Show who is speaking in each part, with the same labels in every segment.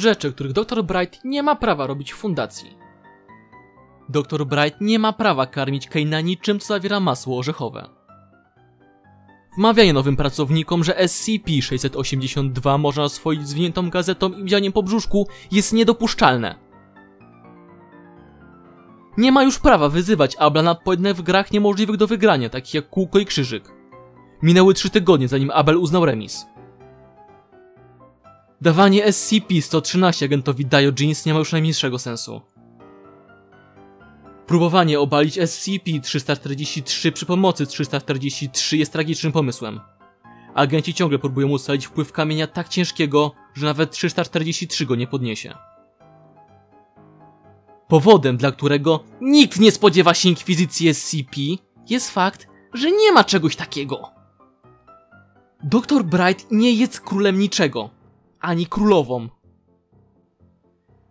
Speaker 1: Rzeczy, których dr Bright nie ma prawa robić w fundacji. Dr Bright nie ma prawa karmić Kane'a niczym, co zawiera masło orzechowe. Wmawianie nowym pracownikom, że SCP-682 można oswoić zwiniętą gazetą i wzianiem po brzuszku jest niedopuszczalne. Nie ma już prawa wyzywać Abla na pojedynek w grach niemożliwych do wygrania, takich jak kółko i krzyżyk. Minęły trzy tygodnie, zanim Abel uznał remis. Dawanie SCP-113 agentowi Diogenes nie ma już najmniejszego sensu. Próbowanie obalić SCP-343 przy pomocy 343 jest tragicznym pomysłem. Agenci ciągle próbują ustalić wpływ kamienia tak ciężkiego, że nawet 343 go nie podniesie. Powodem, dla którego nikt nie spodziewa się inkwizycji SCP, jest fakt, że nie ma czegoś takiego. Dr Bright nie jest królem niczego, ani królową.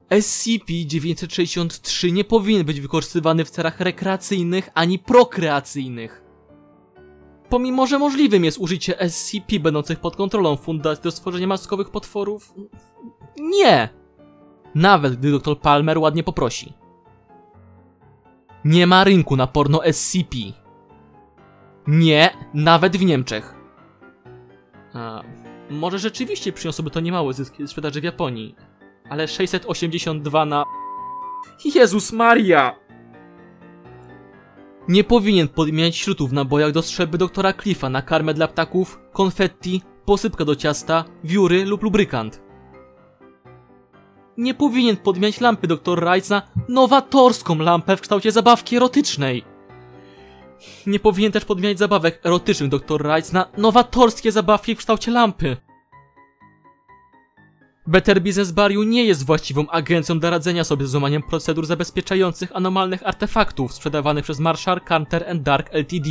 Speaker 1: SCP-963 nie powinien być wykorzystywany w celach rekreacyjnych ani prokreacyjnych. Pomimo, że możliwym jest użycie SCP będących pod kontrolą fundacji do stworzenia maskowych potworów, nie! Nawet gdy dr Palmer ładnie poprosi. Nie ma rynku na porno SCP. Nie, nawet w Niemczech. A, może rzeczywiście przyniosłoby to niemały zysk z sprzedaży w Japonii, ale 682 na... Jezus Maria! Nie powinien podmieniać śrutów w nabojach do strzelby doktora Cliffa na karmę dla ptaków, konfetti, posypkę do ciasta, wióry lub lubrykant. Nie powinien podmieniać lampy dr Wright na nowatorską lampę w kształcie zabawki erotycznej. Nie powinien też podmieniać zabawek erotycznych dr Wright na nowatorskie zabawki w kształcie lampy. Better Business Bariu nie jest właściwą agencją do radzenia sobie z złamaniem procedur zabezpieczających anomalnych artefaktów sprzedawanych przez Marshall, Canter and Dark Ltd.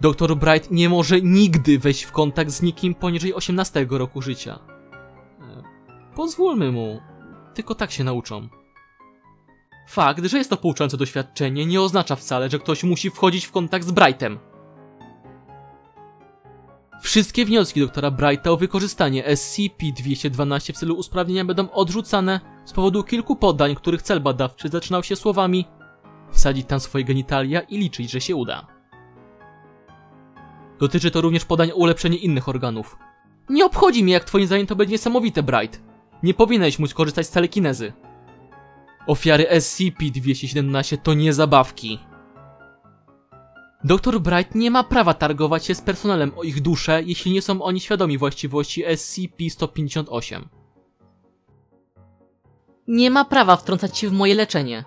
Speaker 1: Dr Bright nie może nigdy wejść w kontakt z nikim poniżej 18 roku życia. E, Pozwólmy mu, tylko tak się nauczą. Fakt, że jest to pouczające doświadczenie nie oznacza wcale, że ktoś musi wchodzić w kontakt z Brightem. Wszystkie wnioski doktora Brighta o wykorzystanie SCP-212 w celu usprawnienia będą odrzucane z powodu kilku podań, których cel badawczy zaczynał się słowami wsadzić tam swoje genitalia i liczyć, że się uda. Dotyczy to również podań o ulepszenie innych organów. Nie obchodzi mnie, jak twoim zdaniem to będzie niesamowite, Bright. Nie powinieneś móc korzystać z telekinezy. Ofiary SCP-217 to nie zabawki. Dr Bright nie ma prawa targować się z personelem o ich duszę, jeśli nie są oni świadomi właściwości SCP-158. Nie ma prawa wtrącać się w moje leczenie.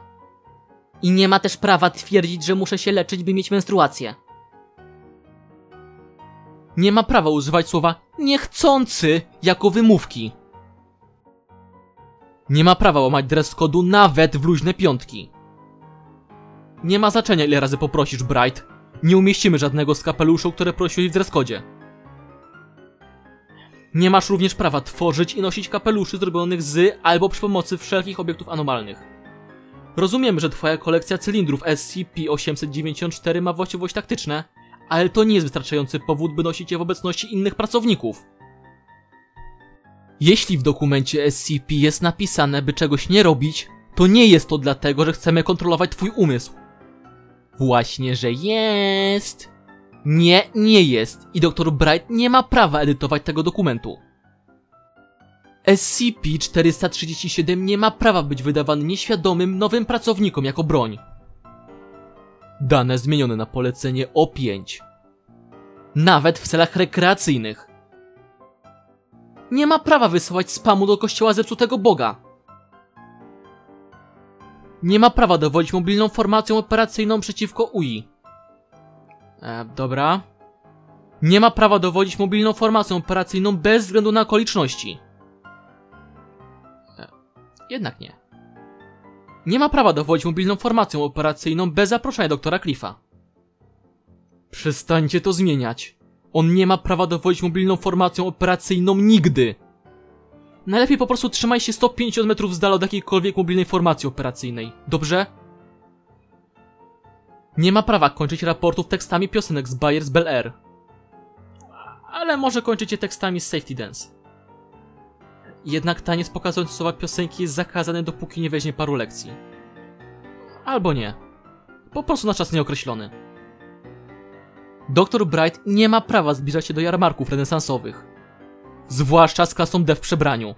Speaker 1: I nie ma też prawa twierdzić, że muszę się leczyć, by mieć menstruację. Nie ma prawa używać słowa niechcący jako wymówki. Nie ma prawa łamać dress kodu nawet w luźne piątki. Nie ma znaczenia ile razy poprosisz, Bright. Nie umieścimy żadnego z kapeluszu, które prosiłeś w dreskodzie. Nie masz również prawa tworzyć i nosić kapeluszy zrobionych z albo przy pomocy wszelkich obiektów anomalnych. Rozumiem, że twoja kolekcja cylindrów SCP-894 ma właściwości taktyczne, ale to nie jest wystarczający powód, by nosić je w obecności innych pracowników. Jeśli w dokumencie SCP jest napisane, by czegoś nie robić, to nie jest to dlatego, że chcemy kontrolować twój umysł. Właśnie, że jest. Nie, nie jest. I dr Bright nie ma prawa edytować tego dokumentu. SCP-437 nie ma prawa być wydawany nieświadomym nowym pracownikom jako broń. Dane zmienione na polecenie O5. Nawet w celach rekreacyjnych. Nie ma prawa wysyłać spamu do kościoła zepsutego Boga. Nie ma prawa dowodzić mobilną formacją operacyjną przeciwko UI. E, dobra. Nie ma prawa dowodzić mobilną formacją operacyjną bez względu na okoliczności. E, jednak nie. Nie ma prawa dowodzić mobilną formacją operacyjną bez zaproszenia doktora Cliffa. Przestańcie to zmieniać. On nie ma prawa dowodzić mobilną formacją operacyjną nigdy. Najlepiej po prostu trzymaj się 150 metrów z dala od jakiejkolwiek mobilnej formacji operacyjnej. Dobrze? Nie ma prawa kończyć raportów tekstami piosenek z Bayer z Bel Air. Ale może kończycie tekstami z Safety Dance. Jednak taniec pokazujący słowa piosenki jest zakazany, dopóki nie weźmie paru lekcji. Albo nie. Po prostu na czas nieokreślony. Dr. Bright nie ma prawa zbliżać się do jarmarków renesansowych. Zwłaszcza z klasą D w przebraniu.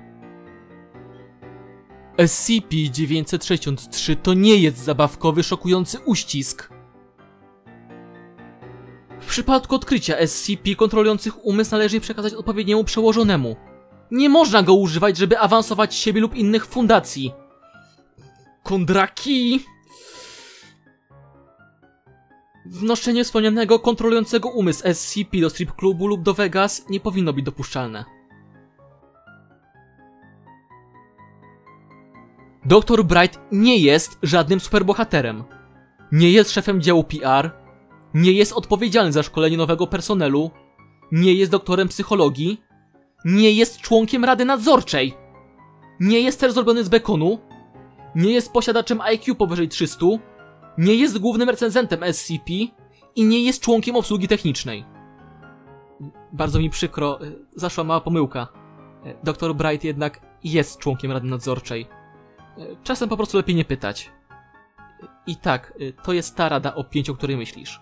Speaker 1: SCP-963 to nie jest zabawkowy, szokujący uścisk. W przypadku odkrycia SCP kontrolujących umysł należy przekazać odpowiedniemu przełożonemu. Nie można go używać, żeby awansować siebie lub innych fundacji. Kondraki! Wnoszenie wspomnianego kontrolującego umysł SCP do strip klubu lub do Vegas nie powinno być dopuszczalne. Dr. Bright nie jest żadnym superbohaterem. Nie jest szefem działu PR, nie jest odpowiedzialny za szkolenie nowego personelu, nie jest doktorem psychologii, nie jest członkiem rady nadzorczej, nie jest też zrobiony z bekonu, nie jest posiadaczem IQ powyżej 300, nie jest głównym recenzentem SCP i nie jest członkiem obsługi technicznej. Bardzo mi przykro, e, zaszła mała pomyłka. E, Dr. Bright jednak jest członkiem rady nadzorczej. E, Czasem po prostu lepiej nie pytać. I tak, to jest ta rada o pięciu, o której myślisz.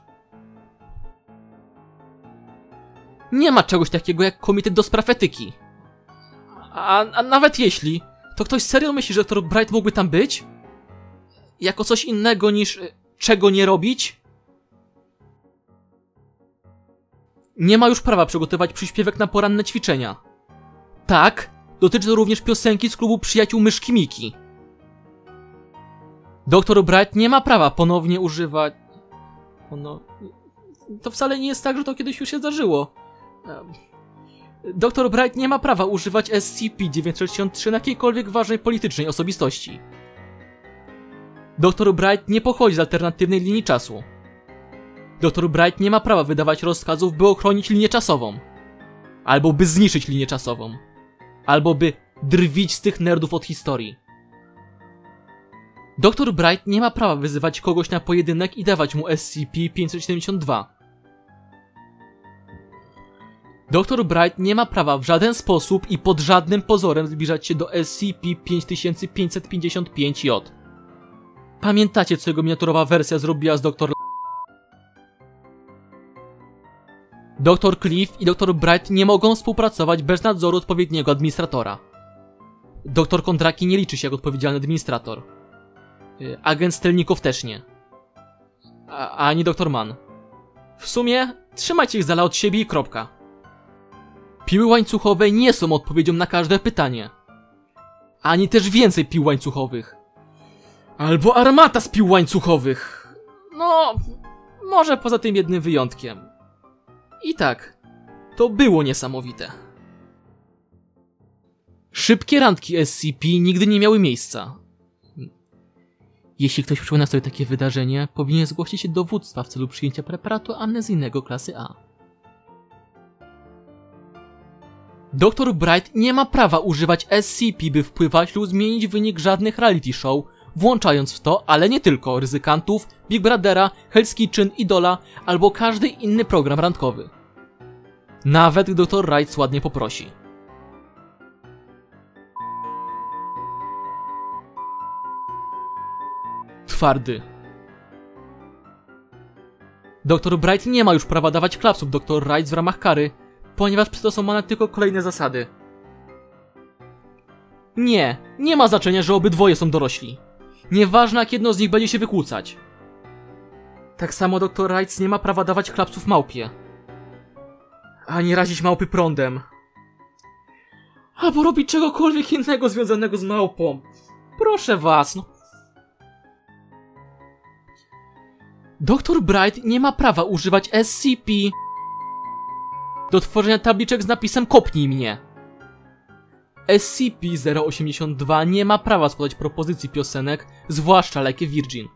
Speaker 1: Nie ma czegoś takiego jak komitet do spraw etyki. A, a nawet jeśli, to ktoś serio myśli, że Dr. Bright mógłby tam być? Jako coś innego niż y, czego nie robić? Nie ma już prawa przygotować przyśpiewek na poranne ćwiczenia. Tak, dotyczy to również piosenki z klubu przyjaciół Myszki Miki. Doktor Bright nie ma prawa ponownie używać... Ono... To wcale nie jest tak, że to kiedyś już się zdarzyło. Dr. Bright nie ma prawa używać SCP-963 na jakiejkolwiek ważnej politycznej osobistości. Dr. Bright nie pochodzi z alternatywnej linii czasu. Dr. Bright nie ma prawa wydawać rozkazów, by ochronić linię czasową. Albo by zniszczyć linię czasową. Albo by drwić z tych nerdów od historii. Dr. Bright nie ma prawa wyzywać kogoś na pojedynek i dawać mu SCP-572. Dr. Bright nie ma prawa w żaden sposób i pod żadnym pozorem zbliżać się do SCP-5555J. Pamiętacie, co jego miniaturowa wersja zrobiła z Dr. Dr. Cliff i Dr. Bright nie mogą współpracować bez nadzoru odpowiedniego administratora. Dr. Kondraki nie liczy się jako odpowiedzialny administrator. Y, agent Stelnikow też nie. A, ani Dr. Mann. W sumie, trzymajcie ich z dala od siebie i kropka. Piły łańcuchowe nie są odpowiedzią na każde pytanie. Ani też więcej pił łańcuchowych. Albo armata z pił łańcuchowych. No, może poza tym jednym wyjątkiem. I tak, to było niesamowite. Szybkie randki SCP nigdy nie miały miejsca. Jeśli ktoś przypomina sobie takie wydarzenie, powinien zgłosić się do dowództwa w celu przyjęcia preparatu amnezyjnego klasy A. Dr. Bright nie ma prawa używać SCP, by wpływać lub zmienić wynik żadnych reality show, włączając w to, ale nie tylko, ryzykantów, Big Brothera, Hell's Kitchen, Idola albo każdy inny program randkowy. Nawet Dr. Wright ładnie poprosi. Twardy. Dr. Bright nie ma już prawa dawać klapsów Dr. Wright w ramach kary, ponieważ przez to są one tylko kolejne zasady. Nie, nie ma znaczenia, że obydwoje są dorośli. Nieważne jak jedno z nich będzie się wykłócać. Tak samo dr Wright nie ma prawa dawać klapsów małpie. Ani razić małpy prądem. Albo robić czegokolwiek innego związanego z małpą. Proszę was, no. Dr Bright nie ma prawa używać SCP do tworzenia tabliczek z napisem Kopnij mnie. SCP-082 nie ma prawa składać propozycji piosenek, zwłaszcza Like Virgin.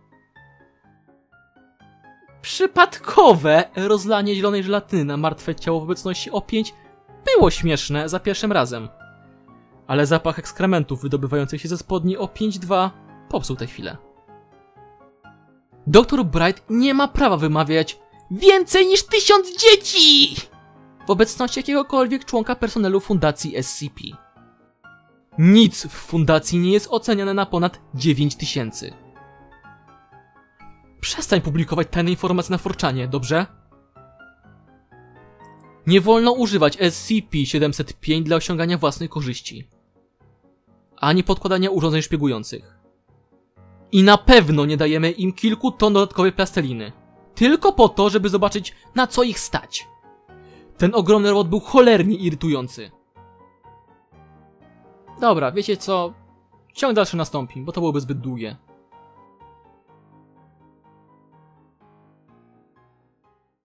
Speaker 1: Przypadkowe rozlanie zielonej żelatyny na martwe ciało w obecności O5 było śmieszne za pierwszym razem. Ale zapach ekskrementów wydobywających się ze spodni O5-2 popsuł tę chwilę. Doktor Bright nie ma prawa wymawiać więcej niż tysiąc dzieci! w obecności jakiegokolwiek członka personelu Fundacji SCP. Nic w fundacji nie jest oceniane na ponad 9 tysięcy. Przestań publikować tajne informacje na forczanie, dobrze? Nie wolno używać SCP-705 dla osiągania własnej korzyści. Ani podkładania urządzeń szpiegujących. I na pewno nie dajemy im kilku ton dodatkowej plasteliny. Tylko po to, żeby zobaczyć, na co ich stać. Ten ogromny robot był cholernie irytujący. Dobra, wiecie co? Ciąg dalszy nastąpi, bo to byłoby zbyt długie.